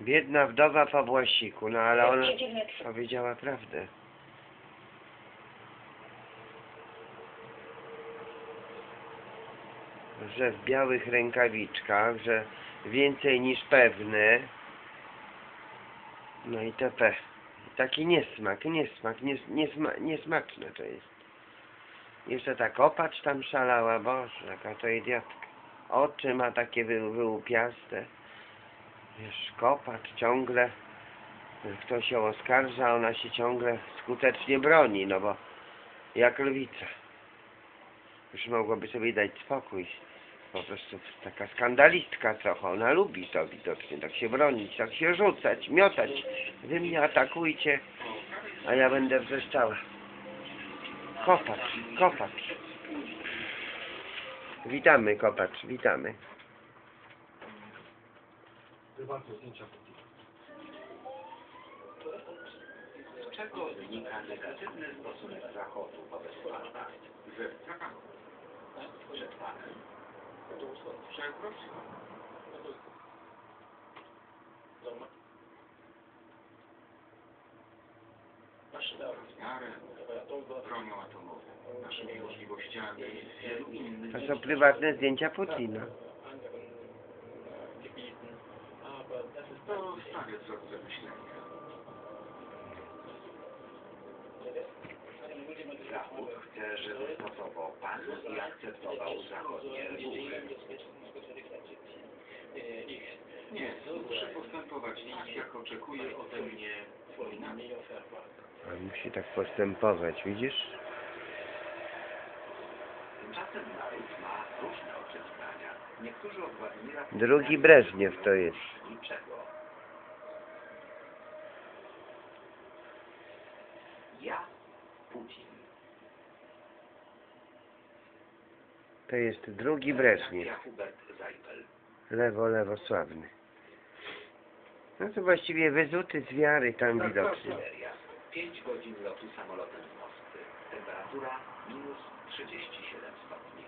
Biedna wdowa po Błasiku, no ale ona Jedziemy powiedziała prawdę. Że w białych rękawiczkach, że więcej niż pewne. No i TP. Taki niesmak, niesmak, nies, niesma, niesmaczne to jest. Jeszcze ta kopacz tam szalała, boże, jaka to idiotka. Oczy ma takie wy, wyłupiaste. Wiesz, kopacz ciągle ktoś ją oskarża, ona się ciągle skutecznie broni, no bo jak lwica. Już mogłoby sobie dać spokój. Po prostu taka skandalistka trochę. Ona lubi to widocznie, tak się bronić, tak się rzucać, miotać. Wy mnie atakujcie, a ja będę wrzeszczała. Kopacz, kopacz. Witamy, kopacz, witamy. Z czego wynika negatywny stosunek Zachodu wobec Pana? Że tak, przed Panem. Przed Rosją. Wiarę, bronią atomową, naszymi możliwościami i wielu innych. To są prywatne zdjęcia Putina. Stare wzorce myślenia. Zachód chce, żeby stosował Pan i akceptował zachodnie reguły. Nie, muszę postępować tak, jak oczekuje ode mnie wojna. On musi tak postępować, widzisz? Tymczasem naród ma różne oczekiwania. Niektórzy od Władimira Drugi Breżniew to jest. niczego. Ja, Putin. To jest drugi Breżniew. Lewo, lewo, sławny. No to właściwie wyzuty z wiary tam widocznie. Syberia. 5 godzin lotu samolotem z Moskwy. Temperatura minus 37 stopni.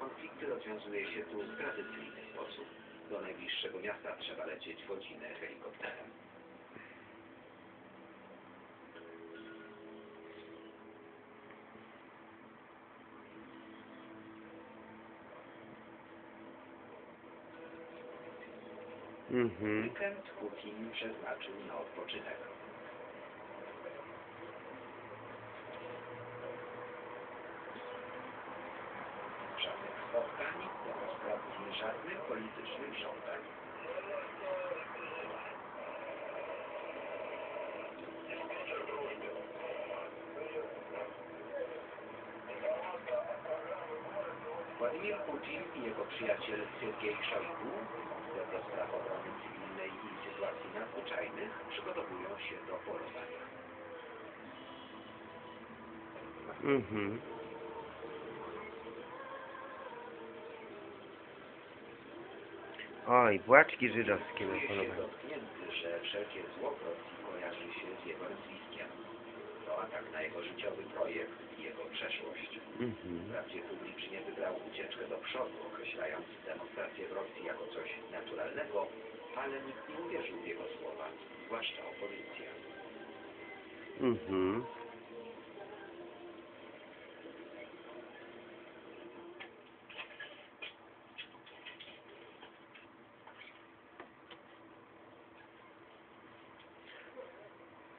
Konflikty rozwiązuje się tu w tradycyjny sposób. Do najbliższego miasta trzeba lecieć godzinę helikopterem. Mhm. Putin przeznaczył na odpoczynek. Żadnych spotkań, demonstracji, żadnych politycznych żądań. Władimir Putin i jego przyjaciel Siergiej Szojgu, spraw obrony cywilnej i sytuacji nadzwyczajnych, przygotowują się do polowania. Mhm. Oj, płaczki żydowskie na polowaniu. dotknięty, że wszelkie zło Rosji kojarzy się z jego nazwiskiem. To atak na jego życiowy projekt i jego przeszłość. Mhm. Wprawdzie publicznie wybrał ucieczkę do przodu, określając demonstrację w Rosji jako coś naturalnego, ale nikt nie uwierzył w jego słowa, zwłaszcza opozycja. Mhm.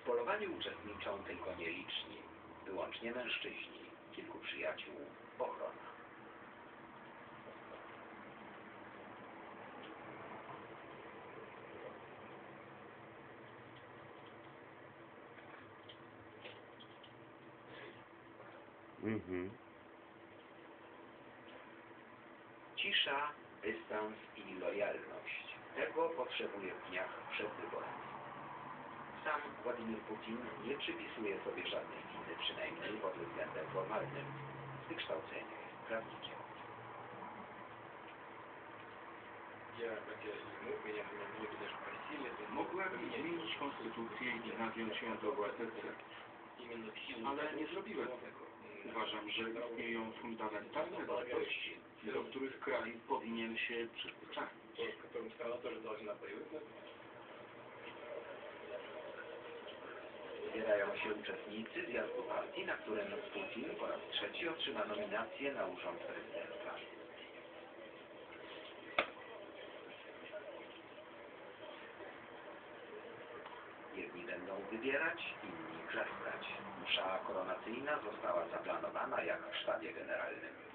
W polowaniu uczestniczą tylko nieliczni, wyłącznie mężczyźni, kilku przyjaciół, ochrona. Mhm. Cisza, dystans i lojalność. Tego potrzebuje w dniach przed wyborami. Sam Władimir Putin nie przypisuje sobie żadnej winy, przynajmniej pod względem formalnym. Z wykształcenia jest prawnikiem. Mogłem zmienić konstytucję i nawiąć ją do WSSC, ale nie zrobiłem tego. Uważam, że istnieją fundamentalne wartości, do których kraj powinien się przyzwyczaić. Zebrają się uczestnicy zjazdu partii, na którym Putin po raz trzeci otrzyma nominację na urząd prezydenta. Jedni będą wybierać, inni grzeskać. Msza koronacyjna została zaplanowana jak w sztabie generalnym.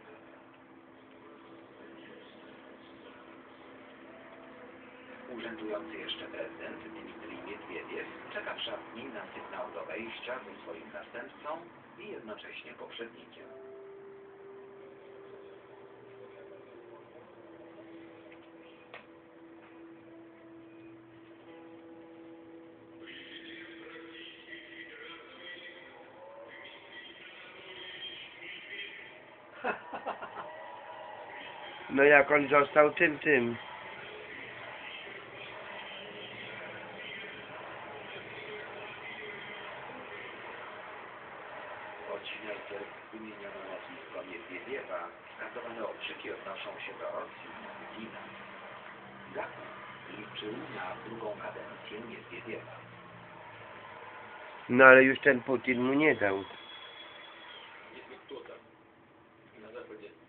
Urzędujący jeszcze prezydent Dmitrij Miedwiediew czeka w szatni na sygnał do wejścia ze swoim następcą i jednocześnie poprzednikiem. No jak on został tym, tym. Choć najpierw wymieniono nazwisko Miedwiediewa, skasowane okrzyki odnoszą się do Rosji i Putina. Zachód liczył na drugą kadencję Miedwiediewa. No ale już ten Putin mu nie dał.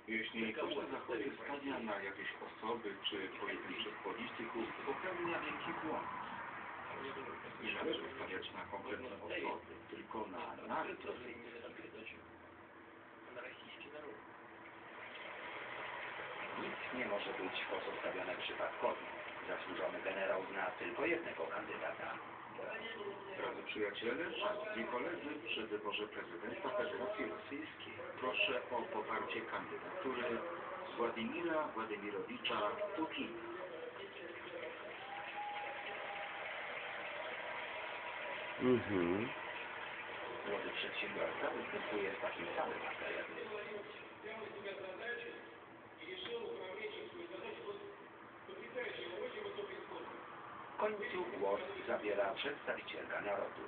Jeśli na zachodzie stawia na jakieś osoby czy pojedynczych polityków, popełnia wielki błąd. Nie należy stawiać na konkretne osoby, tylko na naród rosyjski. Nic nie może być pozostawione przypadkowi. Zasłużony generał zna tylko jednego kandydata. Drodzy przyjaciele, szanowni koledzy, przy wyborze prezydenta Federacji Rosyjskiej proszę o poparcie kandydatury Władimira Władimirowicza Putina. Mhm. Młody przedsiębiorca występuje z takim samym apelem. W końcu głos zabiera przedstawicielka narodu.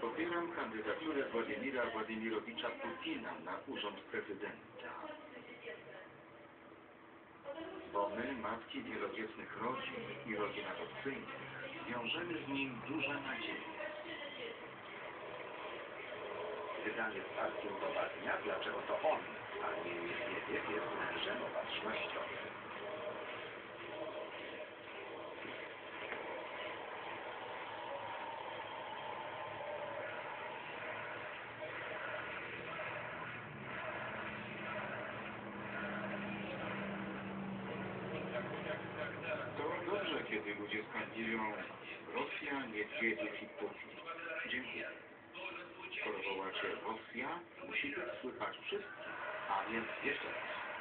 Popieram kandydaturę Władimira Władimirowicza Putina na urząd prezydenta. Bo my, matki wielodzietnych rodzin i rodzin adopcyjnych, wiążemy z nim duże nadzieje. Wydany z partii udowadnia, dlaczego to on, a nie Miedwiediew, jest mężem opatrznościowym. To dobrze, kiedy ludzie skandują Rosja, Niedźwiedziew i Putin. Dziękuję. Skoro wołacie Rosja, musi być słychać wszyscy. A więc jeszcze raz.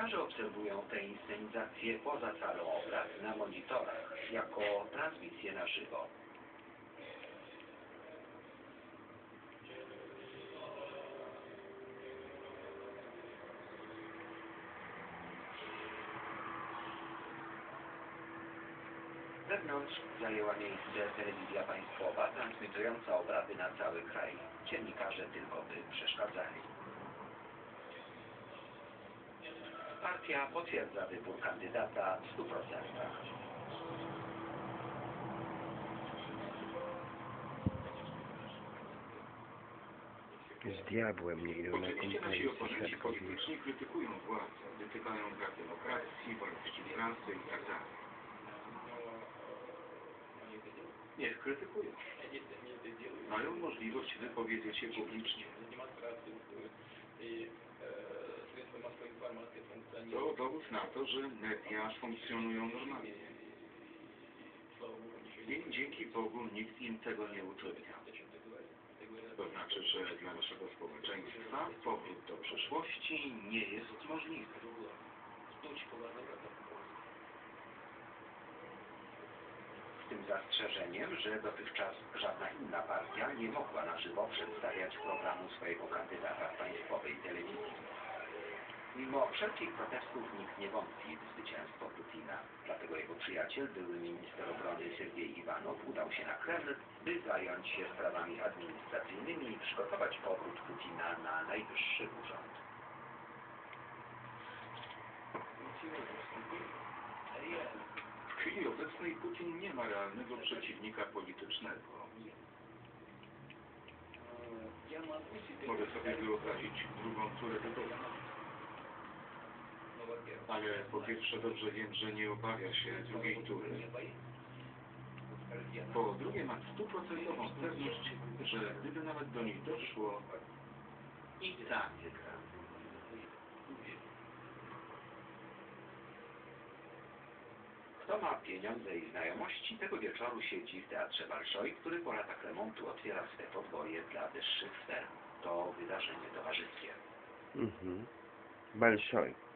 Dziennikarze obserwują tę inscenizację poza salą obrad na monitorach jako transmisję na żywo. Wewnątrz zajęła miejsce telewizja państwowa transmitująca obrady na cały kraj. Dziennikarze tylko by przeszkadzali. Partia potwierdza wybór kandydata w 100%. Z diabłem nie idą na nasi oponenci polityczni krytykują władzę, wytykają brak demokracji, wolności prasy i tak dalej. Niech krytykują. Mają możliwość wypowiedzieć się publicznie. To dowód na to, że media funkcjonują normalnie. I dzięki Bogu nikt im tego nie utrudnia. To znaczy, że dla naszego społeczeństwa powrót do przeszłości nie jest możliwy. Z tym zastrzeżeniem, że dotychczas żadna inna partia nie mogła na żywo przedstawiać programu swojego kandydata w państwowej telewizji. Mimo wszelkich protestów nikt nie wątpi w zwycięstwo Putina. Dlatego jego przyjaciel, były minister obrony Sergiej Iwanow, udał się na Kreml, by zająć się sprawami administracyjnymi i przygotować powrót Putina na najwyższy urząd. W chwili obecnej Putin nie ma realnego przeciwnika politycznego. Mogę sobie wyobrazić drugą turę wyborów. Ale po pierwsze dobrze wiem, że nie obawia się drugiej tury. Po drugie ma stuprocentową pewność, że gdyby nawet do nich doszło, i tak. Kto ma pieniądze i znajomości, tego wieczoru siedzi w Teatrze Balszoi, który po latach remontu otwiera swe podwoje dla wyższych sfer. To wydarzenie towarzyskie. Mhm. Mm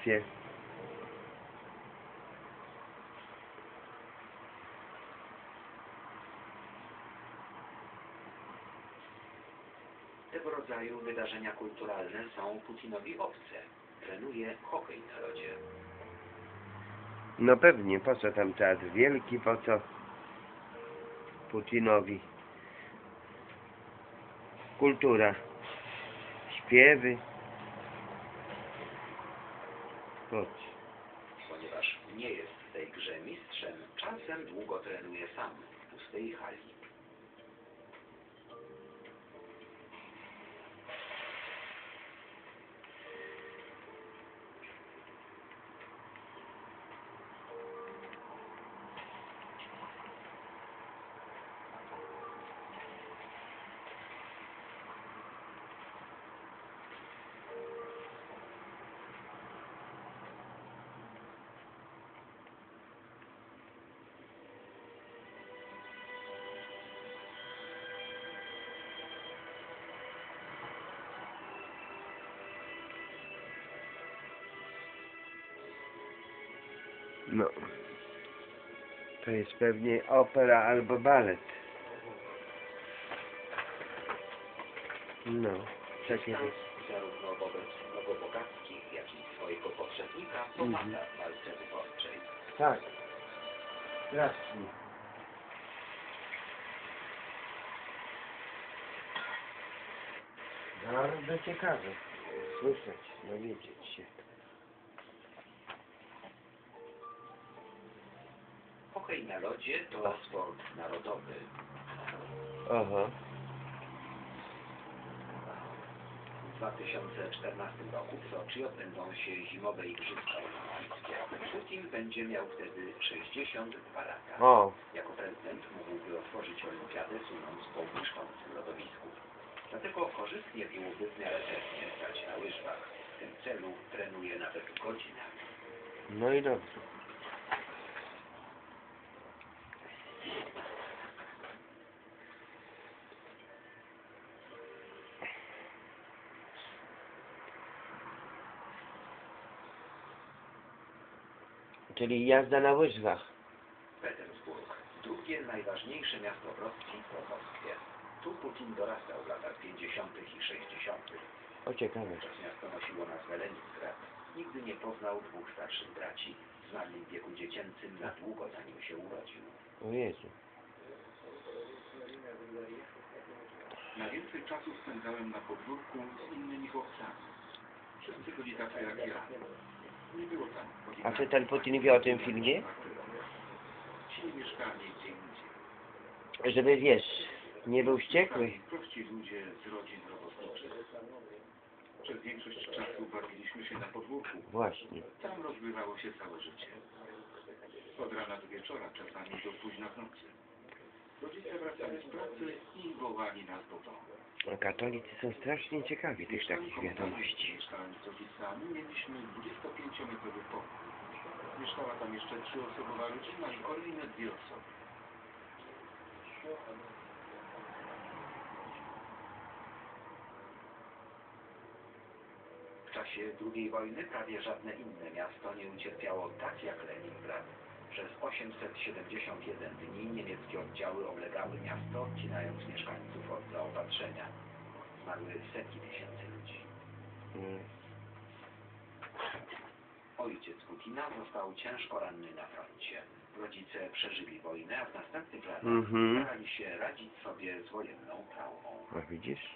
Moskwie. Tego rodzaju wydarzenia kulturalne są Putinowi obce. Trenuje hokej na lodzie. No pewnie, po co tam teatr wielki, po co Putinowi kultura, śpiewy. Ponieważ nie jest w tej grze mistrzem, czasem długo trenuje sam w pustej hali. No. To jest pewnie opera albo balet. No, takie Dystans zarówno wobec nowobogackich, jak i swojego poprzednika Mhm. pomaga w walce wyborczej. Tak. Strasznie. Bardzo ciekawe słyszeć, dowiedzieć się. Lodzie to sport narodowy. Aha. W 2014 roku w Soczi odbędą się zimowe Igrzyska Olimpijskie. Putin będzie miał wtedy 62 lata. O, Jako prezydent mógłby otworzyć olimpiadę sunąc po błyszczącym lodowisku. Dlatego korzystnie byłoby w miarę stać na łyżwach. W tym celu trenuje nawet godzinami. no i dobrze. Czyli jazda na łyżwach. Petersburg, drugie najważniejsze miasto w Rosji po Moskwie. Tu Putin dorastał w latach 50. i 60. O ciekawe. Wówczas miasto nosiło nazwę Leningrad. Nigdy nie poznał dwóch starszych braci. Zmarli w wieku dziecięcym na długo zanim się urodził. O Jezu. Najwięcej czasu spędzałem na podwórku z innymi chłopcami. Wszyscy byli tacy jak ja. Nie było tam A czy ten Putin wie o tym filmie? Ci mieszkali gdzie indziej. Żeby wiesz, nie był wściekły. Prości ludzie z rodzin robotniczych. Przez większość czasu bawiliśmy się na podwórku. Właśnie. Tam rozgrywało się całe życie. Od rana do wieczora, czasami do późna w nocy. Rodzice wracali z pracy i wołali nas do domu. Katolicy są strasznie ciekawi tych takich wiadomości. Mieliśmy 25-metrowy pokój. Mieszkała tam jeszcze trzyosobowa rodzina i kolejne dwie osoby. W czasie II wojny prawie żadne inne miasto nie ucierpiało tak jak Leningrad. Przez 871 dni niemieckie oddziały oblegały miasto, odcinając mieszkańców od zaopatrzenia. Zmarły setki tysięcy ludzi. Mm. Ojciec Putina został ciężko ranny na froncie. Rodzice przeżyli wojnę, a w następnych latach Mhm. starali się radzić sobie z wojenną traumą. A widzisz?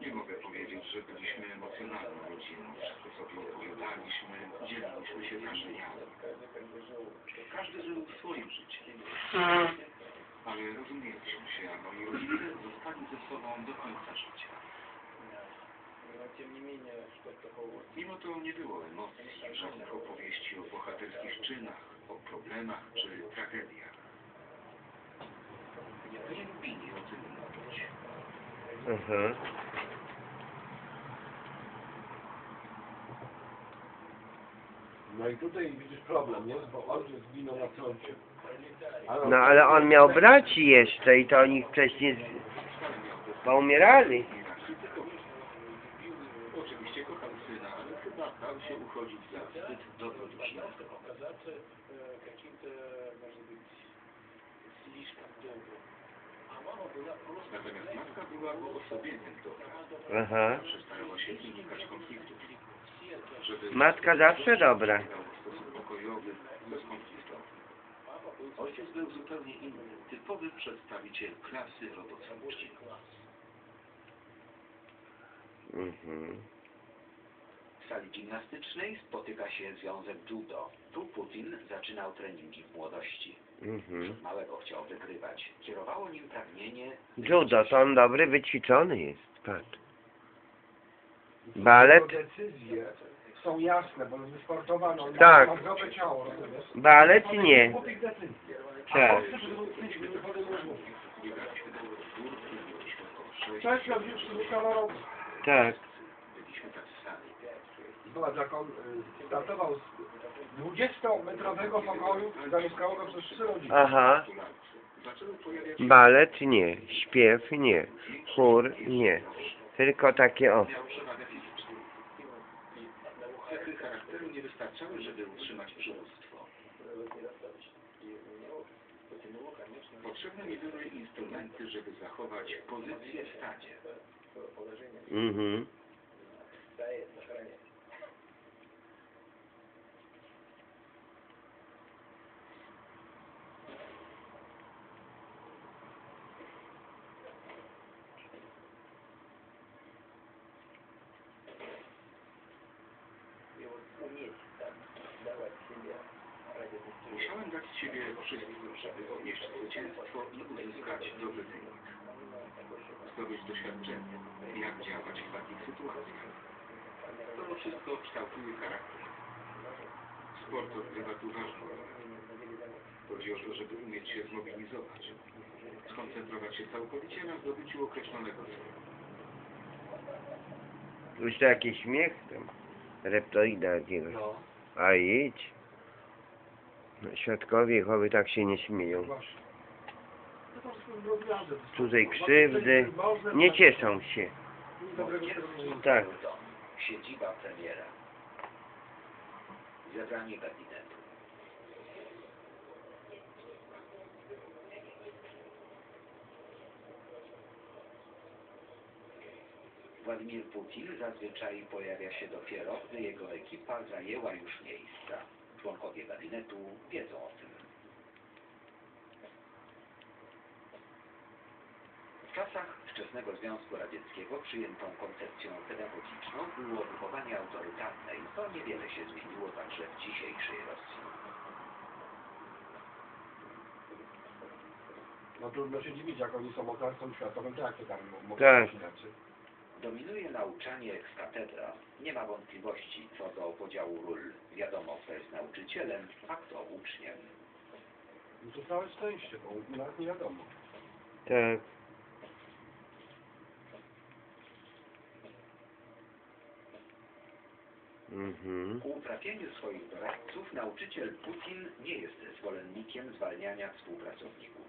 Nie mogę powiedzieć, że byliśmy emocjonalną rodziną. Wszystko sobie opowiadaliśmy, dzieliliśmy się wrażeniami. Każdy żył swoim życiem. Ale rozumieliśmy się, a moi rodzice zostali ze sobą do końca życia. Mimo to nie było emocji, żadnych opowieści o bohaterskich czynach, o problemach czy tragediach. Nie lubili o tym mówić. Aha. No i tutaj widzisz problem, nie? Bo ojciec zginął na froncie. No ale on miał braci jeszcze i to oni wcześniej z- poumierali. Oczywiście kochał syna, ale chyba bał się uchodzić za zbyt dobrodusznego. Natomiast matka była uosobieniem dobra. Aha. Starała się unikać konfliktów. Matka zawsze dobra. Ojciec był zupełnie inny, typowy przedstawiciel klasy robotniczej. Mhm. W sali gimnastycznej spotyka się związek judo. Tu Putin zaczynał treningi w młodości. Mhm. Od małego chciał wygrywać. Kierowało nim pragnienie Judo, to on dobry, wyćwiczony jest. Patrz. Balet? Są jasne, bo. On Tak. Balet nie. Tak. Cześć, kolorowy. Tak. tak. Zobacz, on y, startował z 20-metrowego pokoju, zamieszkało go przez trzy rodziny. Aha. Balet nie. Śpiew nie. Chór nie. Tylko takie o. wystarczały, żeby utrzymać przywództwo. Potrzebne mi były instrumenty, żeby zachować pozycję w stadzie. Mhm. Musiałem dać z siebie wszystko, żeby odnieść zwycięstwo i uzyskać dobry wynik. Zdobyć doświadczenie, jak działać w takich sytuacjach. To wszystko kształtuje charakter. Sport odgrywa tu ważną rolę. Chodzi o to, żeby umieć się zmobilizować, skoncentrować się całkowicie na zdobyciu określonego celu. Już to jakiś śmiech tam. Reptoida jakiegoś. No, A idź. Świadkowie Jehowy tak się nie śmieją. Tutaj krzywdy. Nie cieszą się. Tak. siedziba premiera. Zebranie gabinetu. Władimir Putin zazwyczaj pojawia się dopiero, gdy jego ekipa zajęła już miejsca. Członkowie gabinetu wiedzą o tym. W czasach wczesnego Związku Radzieckiego przyjętą koncepcją pedagogiczną było wychowanie autorytarne i to niewiele się zmieniło także w dzisiejszej Rosji. No trudno się dziwić, jak oni są mocarstwem światowym, to jak to tam mogą Tak. Dominuje nauczanie ex cathedra. Nie ma wątpliwości co do podziału ról. Wiadomo, kto jest nauczycielem, a kto uczniem. No to całe szczęście, bo nas nie wiadomo. Tak. Mhm. Ku utrapieniu swoich doradców nauczyciel Putin nie jest zwolennikiem zwalniania współpracowników.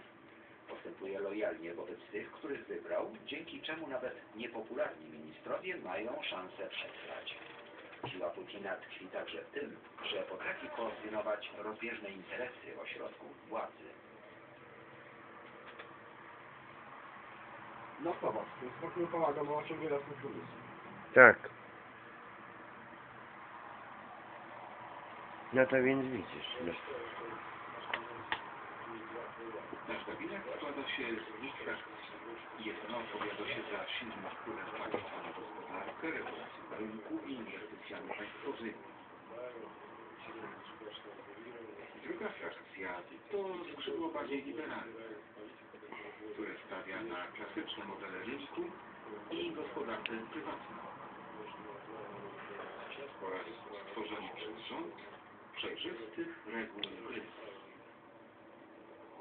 Postępuje lojalnie wobec tych, których wybrał, dzięki czemu nawet niepopularni ministrowie mają szansę przetrwać. Siła Putina tkwi także w tym, że potrafi koordynować rozbieżne interesy ośrodków władzy. No zobacz, to jest spokój pomaga, bo raz kompromis. Tak. No to więc widzisz. No. Nasz gabinet składa się z dwóch frakcji. Jedna opowiada się za silnym wpływem państwa na gospodarkę, regulacją rynku i inwestycjami państwowymi. Druga frakcja to skrzydło bardziej liberalne, które stawia na klasyczne modele rynku i gospodarkę prywatną oraz stworzenie przez rząd przejrzystych reguł gry.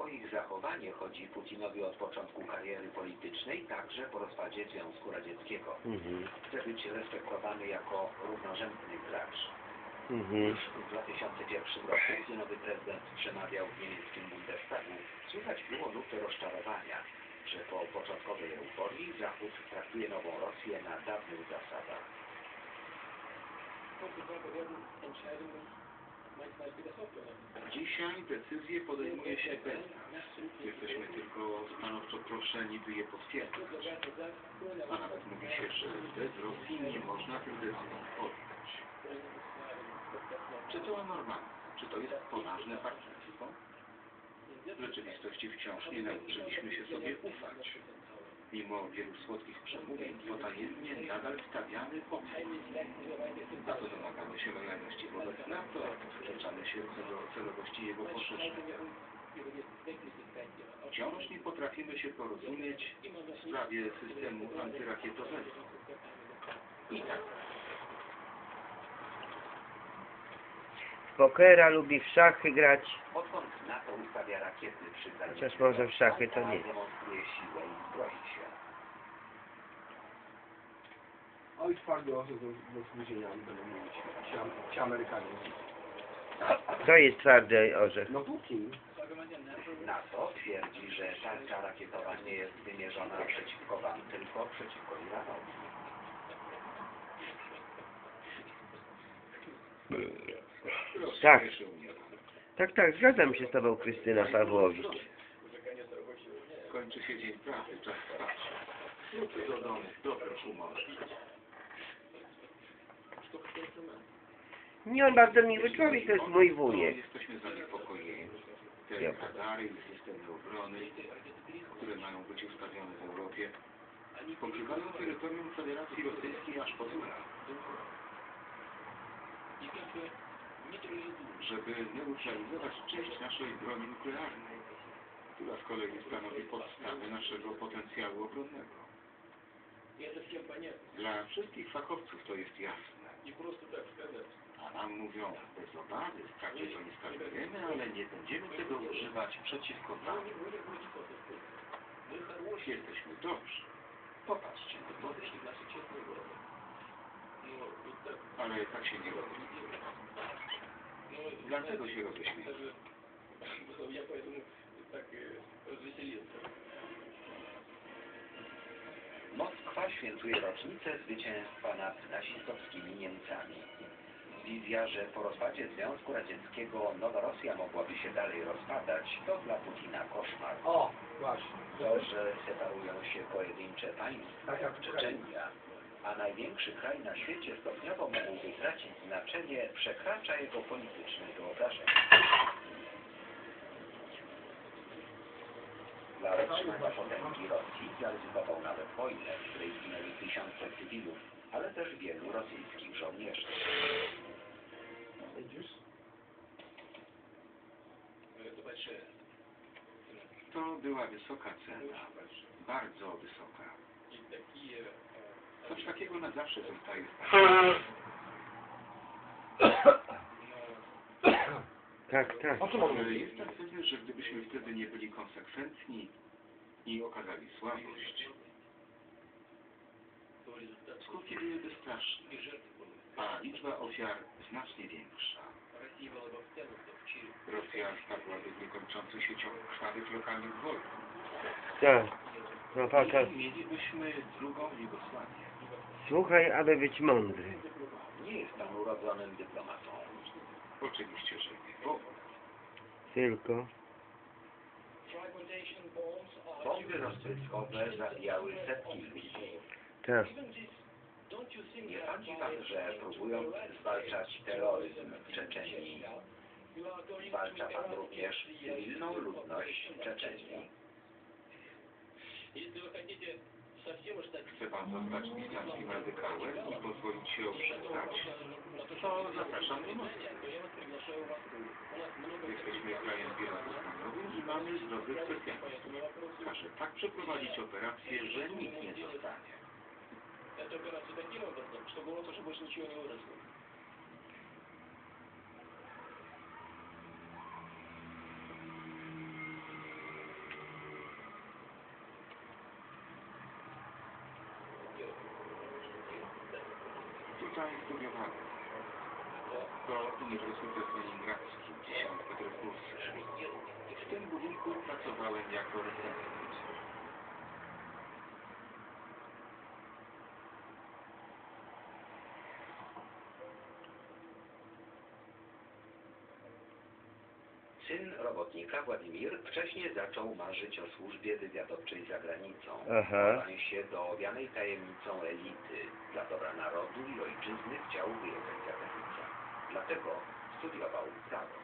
O ich zachowanie chodzi Putinowi od początku kariery politycznej, także po rozpadzie Związku Radzieckiego. Mhm. Chce być respektowany jako równorzędny gracz. Mhm. Już w 2001 roku, gdy nowy prezydent przemawiał w niemieckim Bundestagu, słychać było nuty rozczarowania, że po początkowej euforii Zachód traktuje nową Rosję na dawnych zasadach. Dzisiaj decyzje podejmuje się bez nas. Jesteśmy tylko stanowczo proszeni, by je potwierdzić. A nawet mówi się, że bez Rosji nie można tych decyzji podjąć. Czy to normalne? Czy to jest poważne partnerstwo? W rzeczywistości wciąż nie nauczyliśmy się sobie ufać. Mimo wielu słodkich przemówień, potajemnie nadal stawiamy opór. A to domagamy się lojalności wobec NATO, a to sprzeczamy się co do celowości jego poszerzenia. Wciąż nie potrafimy się porozumieć w sprawie systemu antyrakietowego. I tak W pokera lubi w szachy grać. Odkąd NATO ustawia rakiety przy Chociaż może w szachy to nie. demonstruje siłę i zbroi się. Oj, twardy osób do, do będą mówić. Ci, Am- ci Amerykanie. To jest twardy orzech. No Putin. NATO twierdzi, że tarcza rakietowa nie jest wymierzona przeciwko wam, tylko przeciwko Iranowi. Tak. Tak, tak, zgadzam się z tobą, Krystyna Pawłowicz. Kończy się dzień pracy, czas spać. Wrócę do domu, dobre humor. Nie, on bardzo miły człowiek, to jest mój wujek. Jesteśmy zaniepokojeni. Te radary i systemy obrony, które mają być ustawione w Europie, pokrywają terytorium Federacji Rosyjskiej aż po Turę. Żeby neutralizować część naszej broni nuklearnej, która z kolei stanowi podstawę naszego potencjału obronnego. Dla wszystkich fachowców to jest jasne. A nam mówią, bez obawy, wprawdzie to instalujemy, ale nie będziemy tego używać przeciwko wam. Jesteśmy dobrzy. Popatrzcie na to. Ale tak się nie robi. Dlaczego się roześmieć? Moskwa świętuje rocznicę zwycięstwa nad nazistowskimi Niemcami. Wizja, że po rozpadzie Związku Radzieckiego nowa Rosja mogłaby się dalej rozpadać, to dla Putina koszmar. O, właśnie. To, że separują się pojedyncze państwa, Tak jak Czeczenia, a największy kraj na świecie stopniowo mógłby tracić znaczenie, przekracza jego polityczne wyobrażenie. Dla utrzymania potęgi Rosji zaryzykował nawet wojnę, w której zginęli tysiące cywilów, ale też wielu rosyjskich żołnierzy. To była wysoka cena. Bardzo wysoka. Coś takiego na zawsze zostaje Tak, tak. Ale jestem pewny, że gdybyśmy wtedy nie byli konsekwentni i okazali słabość, skutki byłyby straszne, a liczba ofiar znacznie większa. Rosja wpadłaby w niekończący się ciąg krwawych lokalnych wojen. Tak. No pokaż. Mielibyśmy drugą Jugosławię. Słuchaj, aby być mądry. Nie jest pan urodzonym dyplomatą. Oczywiście, że nie. Bo Tylko. Bomby rozpryskowe zabijały setki ludzi. Tak. Nie sądzi pan, że próbując zwalczać terroryzm w Czeczenii, zwalcza pan również cywilną ludność Czeczenii? Chce pan zostać islamskim radykałem i pozwolić się oszczędzać, to zapraszam do Moskwy. Jesteśmy krajem wielopostronowym i mamy zdrowych specjalistów. Każe tak przeprowadzić operację, że nikt nie zostanie. Tutaj studiowałem. To Uniwersytet Leningradzki, 10 Petersburski. W tym budynku pracowałem jako recenzent. Robotnika Władimir wcześniej zaczął marzyć o służbie wywiadowczej za granicą. Wkładanie się do owianej tajemnicą elity dla dobra narodu i ojczyzny chciał wyjechać za granicę. Dlatego studiował prawo.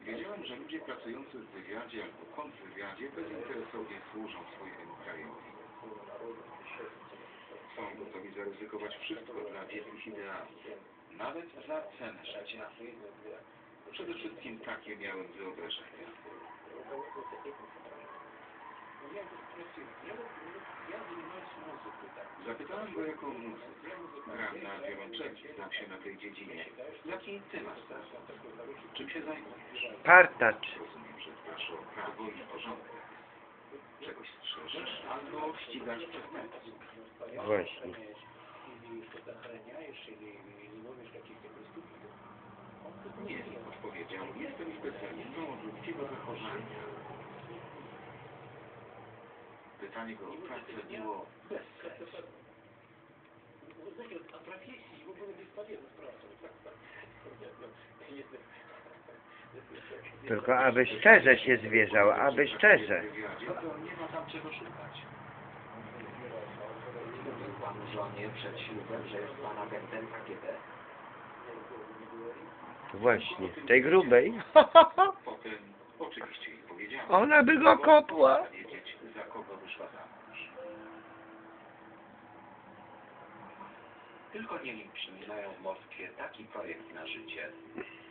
Wiedziałem, że ludzie pracujący w wywiadzie albo kontrwywiadzie bezinteresownie służą swojemu krajowi. Są gotowi zaryzykować wszystko dla wielkich ideałów, nawet za cenę życia. Przede wszystkim takie miałem wyobrażenia. Zapytałem go jako muzyk. Gram na wiolonczeli, znam się na tej dziedzinie. Jaki ty masz cel? Czym się zajmujesz? Partacz. Rozumiem, że dbasz o prawo i porządek. Czegoś strzeżesz albo ścigasz przestępców. Właśnie. Nie, odpowiedział. Jestem specjalistą od ludzkiego zachowania. Pytanie go o pracę było bez sensu. Tylko aby szczerze się zwierzał, aby szczerze. To nie ma tam czego szukać. Mówił pan żonie przed ślubem, że jest pan agentem KGB. Właśnie. Tej grubej. Potem oczywiście jej powiedziałem. Ona by go kopła. Wiedzieć, za kogo wyszła za mąż. Tylko nieliczni mają w Moskwie taki projekt na życie.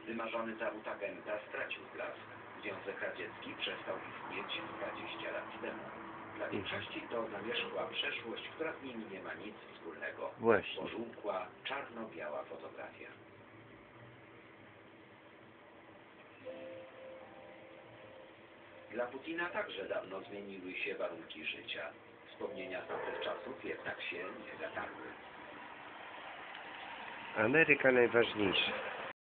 Wymarzony zawód agenta stracił blask. Związek Radziecki przestał istnieć 20 lat temu. Dla większości to zamierzchła przeszłość, która z nimi nie ma nic wspólnego. Właśnie. Pożółkła, czarno-biała fotografia. Dla Putina także dawno zmieniły się warunki życia. Wspomnienia z tamtych czasów jednak się nie zatarły. Ameryka najważniejsza.